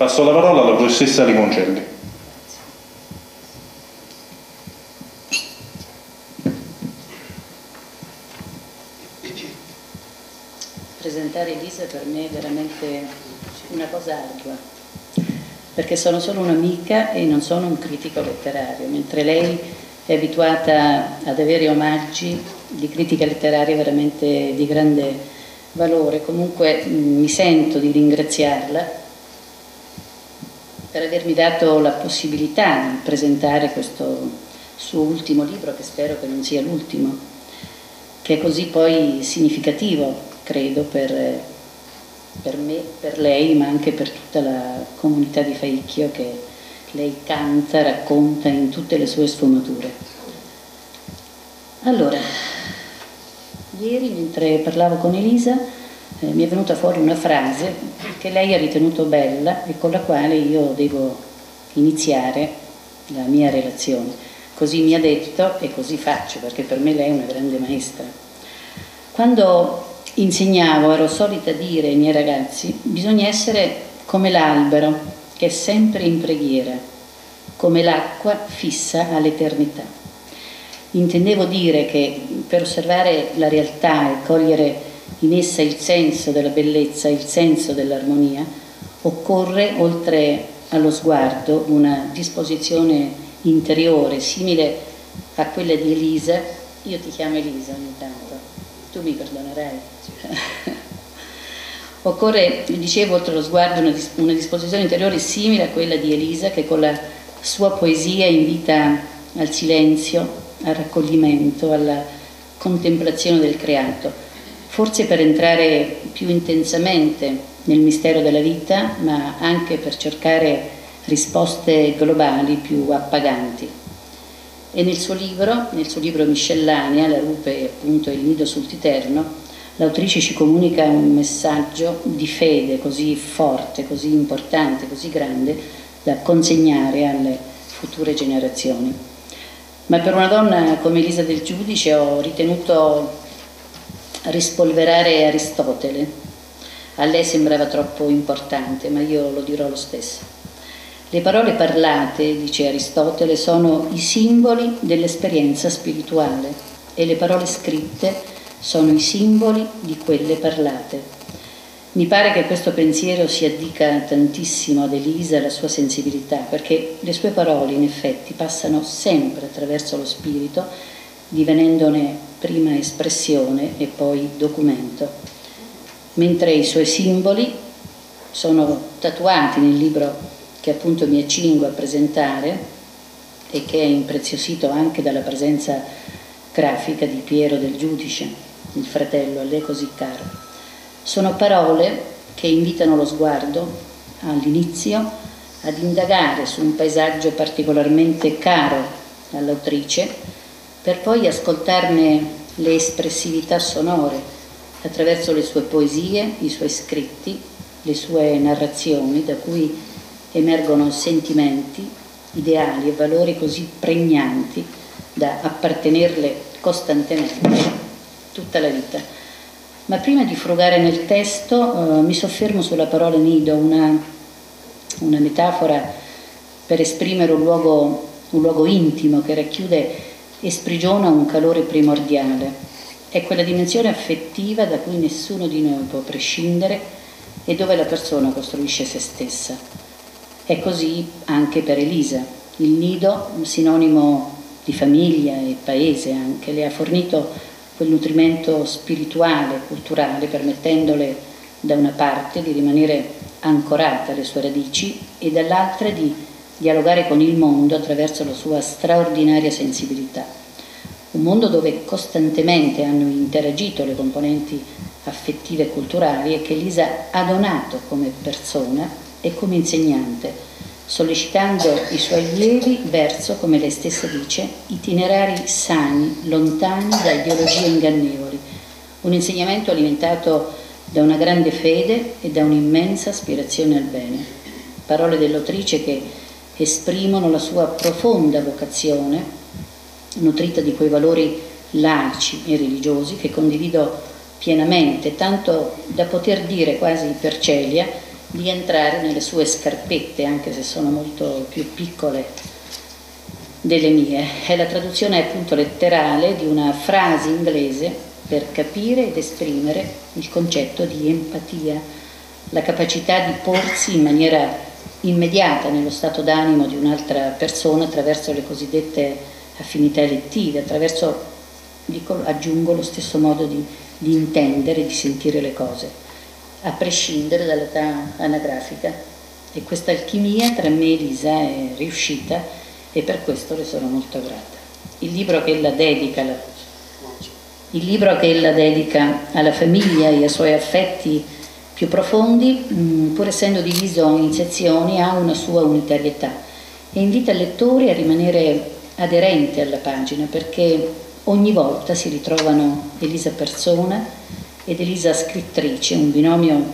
Passo la parola alla professoressa Limoncelli. Presentare Elisa per me è veramente una cosa ardua, perché sono solo un'amica e non sono un critico letterario, mentre lei è abituata ad avere omaggi di critica letteraria veramente di grande valore. Comunque mi sento di ringraziarla per avermi dato la possibilità di presentare questo suo ultimo libro, che spero che non sia l'ultimo, che è così poi significativo, credo, per, per me, per lei, ma anche per tutta la comunità di Faicchio che lei canta, racconta in tutte le sue sfumature. Allora, ieri mentre parlavo con Elisa eh, mi è venuta fuori una frase che lei ha ritenuto bella e con la quale io devo iniziare la mia relazione. Così mi ha detto e così faccio, perché per me lei è una grande maestra. Quando insegnavo ero solita dire ai miei ragazzi, bisogna essere come l'albero che è sempre in preghiera, come l'acqua fissa all'eternità. Intendevo dire che per osservare la realtà e cogliere in essa il senso della bellezza, il senso dell'armonia, occorre, oltre allo sguardo, una disposizione interiore simile a quella di Elisa. Io ti chiamo Elisa ogni tanto, tu mi perdonerai. Occorre, dicevo, oltre allo sguardo, una, una disposizione interiore simile a quella di Elisa, che con la sua poesia invita al silenzio, al raccoglimento, alla contemplazione del creato, forse per entrare più intensamente nel mistero della vita, ma anche per cercare risposte globali più appaganti. E nel suo libro, nel suo libro Miscellanea, La rupe e appunto il nido sul titerno, l'autrice ci comunica un messaggio di fede così forte, così importante, così grande da consegnare alle future generazioni. Ma per una donna come Elisa del Giudice ho ritenuto rispolverare Aristotele. A lei sembrava troppo importante, ma io lo dirò lo stesso. Le parole parlate, dice Aristotele, sono i simboli dell'esperienza spirituale e le parole scritte sono i simboli di quelle parlate. Mi pare che questo pensiero si addica tantissimo ad Elisa e alla sua sensibilità, perché le sue parole in effetti passano sempre attraverso lo spirito, divenendone prima espressione e poi documento, mentre i suoi simboli sono tatuati nel libro che appunto mi accingo a presentare e che è impreziosito anche dalla presenza grafica di Piero del Giudice il fratello, a lei così caro. Sono parole che invitano lo sguardo all'inizio ad indagare su un paesaggio particolarmente caro all'autrice, per poi ascoltarne le espressività sonore attraverso le sue poesie, i suoi scritti, le sue narrazioni, da cui emergono sentimenti, ideali e valori così pregnanti da appartenerle costantemente tutta la vita. Ma prima di frugare nel testo eh, mi soffermo sulla parola nido, una, una metafora per esprimere un luogo, un luogo intimo che racchiude e sprigiona un calore primordiale. È quella dimensione affettiva da cui nessuno di noi può prescindere e dove la persona costruisce se stessa. È così anche per Elisa. Il nido, un sinonimo di famiglia e paese anche, le ha fornito quel nutrimento spirituale, culturale, permettendole da una parte di rimanere ancorata alle sue radici e dall'altra di dialogare con il mondo attraverso la sua straordinaria sensibilità. Un mondo dove costantemente hanno interagito le componenti affettive e culturali e che Lisa ha donato come persona e come insegnante sollecitando i suoi allievi verso, come lei stessa dice, itinerari sani, lontani da ideologie ingannevoli, un insegnamento alimentato da una grande fede e da un'immensa aspirazione al bene. Parole dell'autrice che esprimono la sua profonda vocazione, nutrita di quei valori laici e religiosi che condivido pienamente, tanto da poter dire quasi per Celia di entrare nelle sue scarpette, anche se sono molto più piccole delle mie. È la traduzione appunto letterale di una frase inglese per capire ed esprimere il concetto di empatia, la capacità di porsi in maniera immediata nello stato d'animo di un'altra persona attraverso le cosiddette affinità elettive, attraverso, dico, aggiungo, lo stesso modo di, di intendere, di sentire le cose, a prescindere dall'età anagrafica. E questa alchimia tra me e Elisa è riuscita e per questo le sono molto grata. Il libro che ella dedica, il libro che ella dedica alla famiglia e ai suoi affetti più profondi, mm, pur essendo diviso in sezioni, ha una sua unitarietà e invita il lettore a rimanere aderente alla pagina perché ogni volta si ritrovano Elisa persona ed Elisa scrittrice, un binomio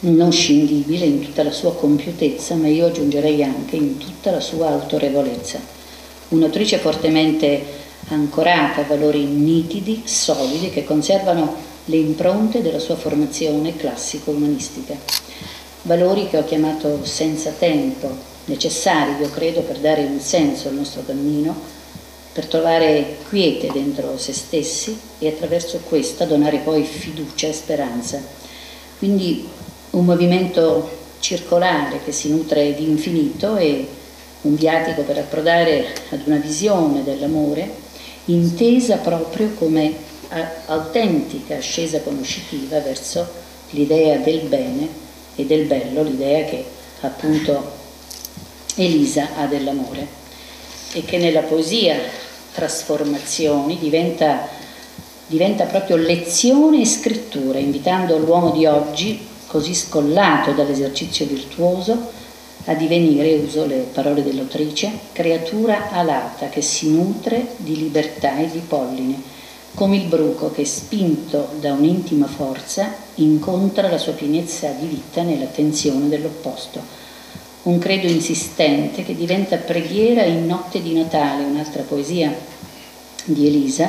non scindibile in tutta la sua compiutezza, ma io aggiungerei anche in tutta la sua autorevolezza. Un'autrice fortemente ancorata a valori nitidi, solidi, che conservano le impronte della sua formazione classico-umanistica. Valori che ho chiamato senza tempo, necessari, io credo, per dare un senso al nostro cammino, per trovare quiete dentro se stessi e attraverso questa donare poi fiducia e speranza. Quindi un movimento circolare che si nutre di infinito e un viatico per approdare ad una visione dell'amore intesa proprio come autentica ascesa conoscitiva verso l'idea del bene e del bello, l'idea che appunto Elisa ha dell'amore e che nella poesia trasformazioni diventa, diventa proprio lezione e scrittura, invitando l'uomo di oggi, così scollato dall'esercizio virtuoso, a divenire, uso le parole dell'autrice, creatura alata che si nutre di libertà e di polline come il bruco che, spinto da un'intima forza, incontra la sua pienezza di vita nella tensione dell'opposto. Un credo insistente che diventa preghiera in notte di Natale, un'altra poesia di Elisa,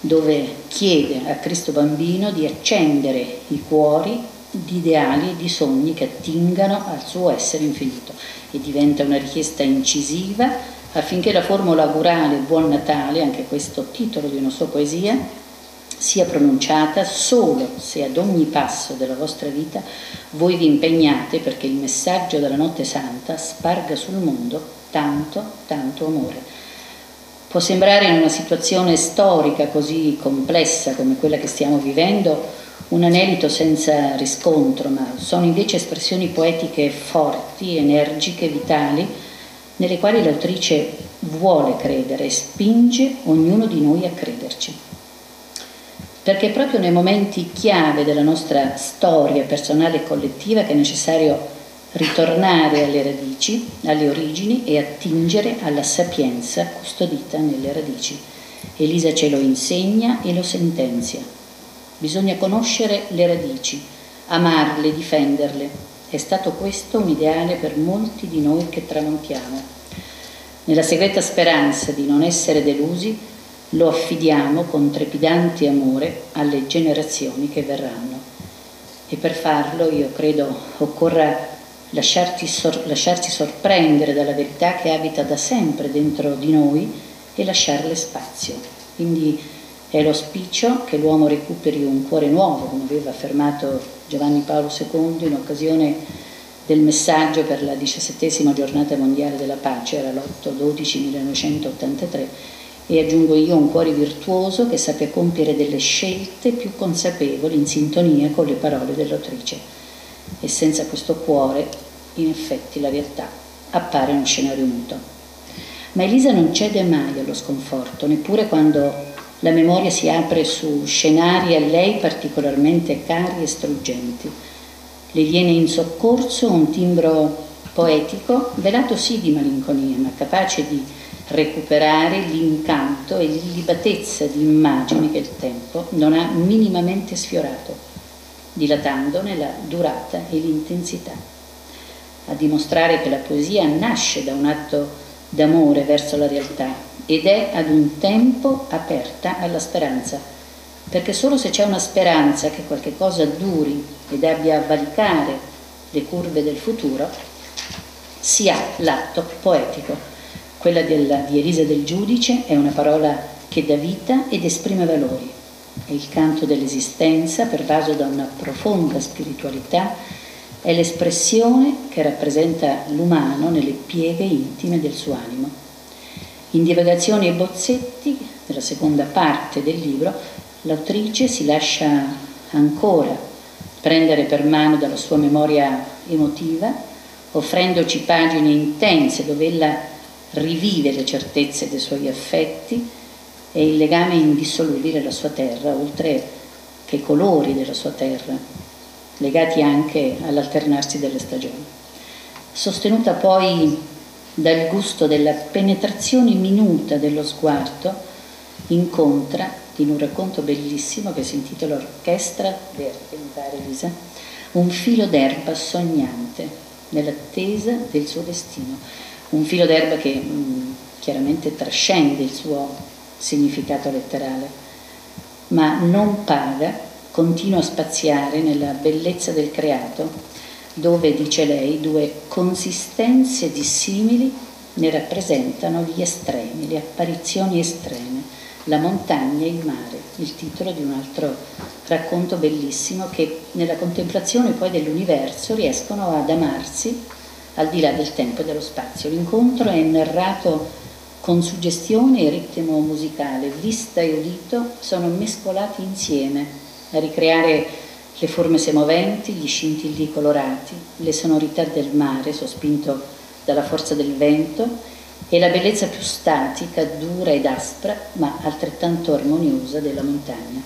dove chiede a Cristo bambino di accendere i cuori di ideali e di sogni che attingano al suo essere infinito. E diventa una richiesta incisiva affinché la formula augurale Buon Natale, anche questo titolo di una sua poesia, sia pronunciata solo se ad ogni passo della vostra vita voi vi impegnate perché il messaggio della notte santa sparga sul mondo tanto, tanto amore. Può sembrare in una situazione storica così complessa come quella che stiamo vivendo un anelito senza riscontro, ma sono invece espressioni poetiche forti, energiche, vitali, nelle quali l'autrice vuole credere e spinge ognuno di noi a crederci. Perché è proprio nei momenti chiave della nostra storia personale e collettiva che è necessario ritornare alle radici, alle origini e attingere alla sapienza custodita nelle radici. Elisa ce lo insegna e lo sentenzia. Bisogna conoscere le radici, amarle, difenderle, è stato questo un ideale per molti di noi che tramontiamo. Nella segreta speranza di non essere delusi, lo affidiamo con trepidante amore alle generazioni che verranno. E per farlo io credo occorra lasciarti sor- lasciarsi sorprendere dalla verità che abita da sempre dentro di noi e lasciarle spazio. Quindi è l'auspicio che l'uomo recuperi un cuore nuovo, come aveva affermato Giovanni Paolo II in occasione del messaggio per la diciassettesima giornata mondiale della pace, era l'8-12-1983, e aggiungo io un cuore virtuoso che sappia compiere delle scelte più consapevoli in sintonia con le parole dell'autrice. E senza questo cuore, in effetti, la realtà appare uno scenario muto. Ma Elisa non cede mai allo sconforto, neppure quando la memoria si apre su scenari a lei particolarmente cari e struggenti. Le viene in soccorso un timbro poetico, velato sì di malinconia, ma capace di recuperare l'incanto e l'illibatezza di immagini che il tempo non ha minimamente sfiorato, dilatandone la durata e l'intensità. A dimostrare che la poesia nasce da un atto d'amore verso la realtà ed è ad un tempo aperta alla speranza, perché solo se c'è una speranza che qualche cosa duri ed abbia a valicare le curve del futuro, si ha l'atto poetico. Quella della, di Elisa del Giudice è una parola che dà vita ed esprime valori. È il canto dell'esistenza, pervaso da una profonda spiritualità, è l'espressione che rappresenta l'umano nelle pieghe intime del suo animo. In divagazioni e bozzetti, nella seconda parte del libro, l'autrice si lascia ancora prendere per mano dalla sua memoria emotiva, offrendoci pagine intense dove ella rivive le certezze dei suoi affetti e il legame indissolubile alla sua terra, oltre che i colori della sua terra, legati anche all'alternarsi delle stagioni. Sostenuta poi dal gusto della penetrazione minuta dello sguardo, incontra in un racconto bellissimo che si intitola Orchestra Verde, mi pare Lisa, un filo d'erba sognante nell'attesa del suo destino, un filo d'erba che mm, chiaramente trascende il suo significato letterale, ma non paga, continua a spaziare nella bellezza del creato, dove, dice lei, due consistenze dissimili ne rappresentano gli estremi, le apparizioni estreme la montagna e il mare, il titolo di un altro racconto bellissimo che nella contemplazione poi dell'universo riescono ad amarsi al di là del tempo e dello spazio. L'incontro è narrato con suggestione e ritmo musicale, vista e udito sono mescolati insieme a ricreare le forme semoventi, gli scintilli colorati, le sonorità del mare sospinto dalla forza del vento e la bellezza più statica, dura ed aspra, ma altrettanto armoniosa della montagna.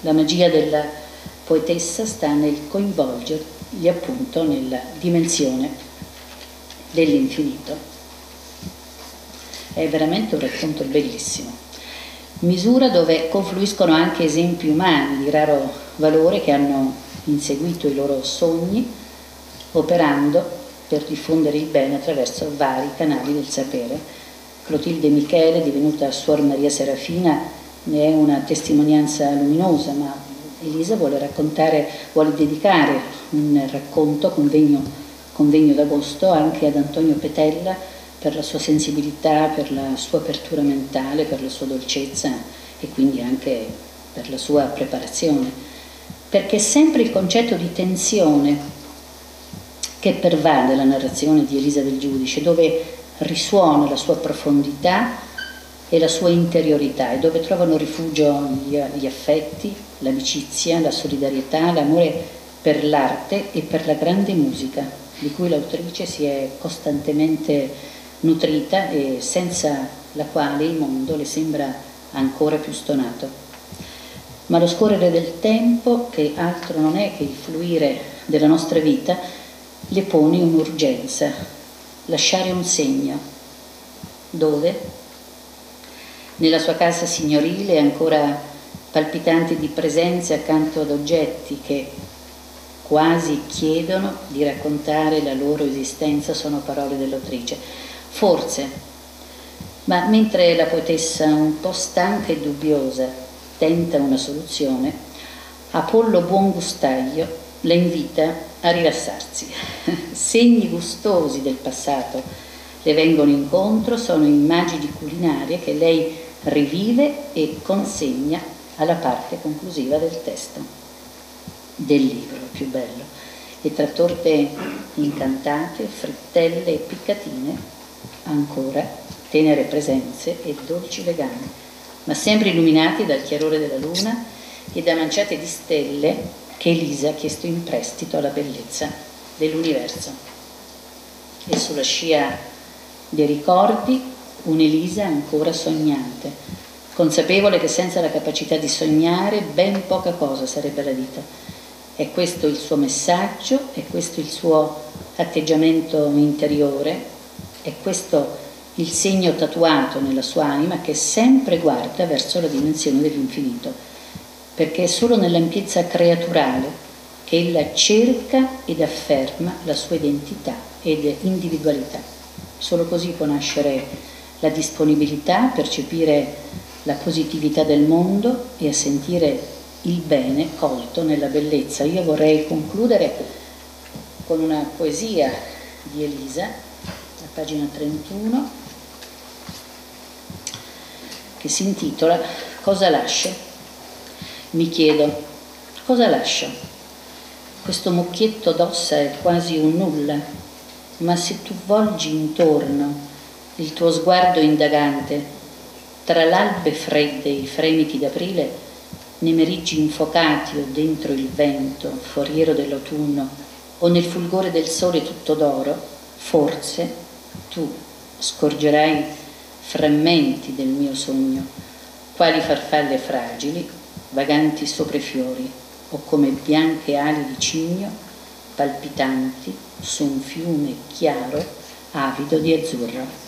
La magia della poetessa sta nel coinvolgerli appunto nella dimensione dell'infinito. È veramente un racconto bellissimo. Misura dove confluiscono anche esempi umani di raro valore che hanno inseguito i loro sogni, operando per diffondere il bene attraverso vari canali del sapere. Clotilde Michele, divenuta Suor Maria Serafina, ne è una testimonianza luminosa, ma Elisa vuole raccontare, vuole dedicare un racconto, convegno, convegno d'agosto, anche ad Antonio Petella per la sua sensibilità, per la sua apertura mentale, per la sua dolcezza e quindi anche per la sua preparazione. Perché sempre il concetto di tensione che pervade la narrazione di Elisa del Giudice, dove risuona la sua profondità e la sua interiorità e dove trovano rifugio gli, gli affetti, l'amicizia, la solidarietà, l'amore per l'arte e per la grande musica, di cui l'autrice si è costantemente nutrita e senza la quale il mondo le sembra ancora più stonato. Ma lo scorrere del tempo, che altro non è che il fluire della nostra vita, le pone un'urgenza, lasciare un segno. Dove? Nella sua casa signorile, ancora palpitante di presenze accanto ad oggetti che quasi chiedono di raccontare la loro esistenza, sono parole dell'autrice. Forse, ma mentre la poetessa, un po' stanca e dubbiosa, tenta una soluzione, Apollo Buongustaio la invita a rilassarsi. Segni gustosi del passato le vengono incontro, sono immagini culinarie che lei rivive e consegna alla parte conclusiva del testo, del libro più bello. E tra torte incantate, frittelle e piccatine, ancora tenere presenze e dolci legami, ma sempre illuminati dal chiarore della luna e da manciate di stelle che Elisa ha chiesto in prestito alla bellezza dell'universo. E sulla scia dei ricordi un'Elisa ancora sognante, consapevole che senza la capacità di sognare ben poca cosa sarebbe la vita. È questo il suo messaggio, è questo il suo atteggiamento interiore, è questo il segno tatuato nella sua anima che sempre guarda verso la dimensione dell'infinito perché è solo nell'ampiezza creaturale che ella cerca ed afferma la sua identità ed individualità. Solo così può nascere la disponibilità a percepire la positività del mondo e a sentire il bene colto nella bellezza. Io vorrei concludere con una poesia di Elisa, a pagina 31, che si intitola Cosa lascia? Mi chiedo, cosa lascia? Questo mucchietto d'ossa è quasi un nulla, ma se tu volgi intorno il tuo sguardo indagante, tra l'albe fredde e i fremiti d'aprile, nei meriggi infocati o dentro il vento, foriero dell'autunno, o nel fulgore del sole tutto d'oro, forse tu scorgerai frammenti del mio sogno, quali farfalle fragili, vaganti sopra i fiori, o come bianche ali di cigno, palpitanti su un fiume chiaro, avido di azzurro.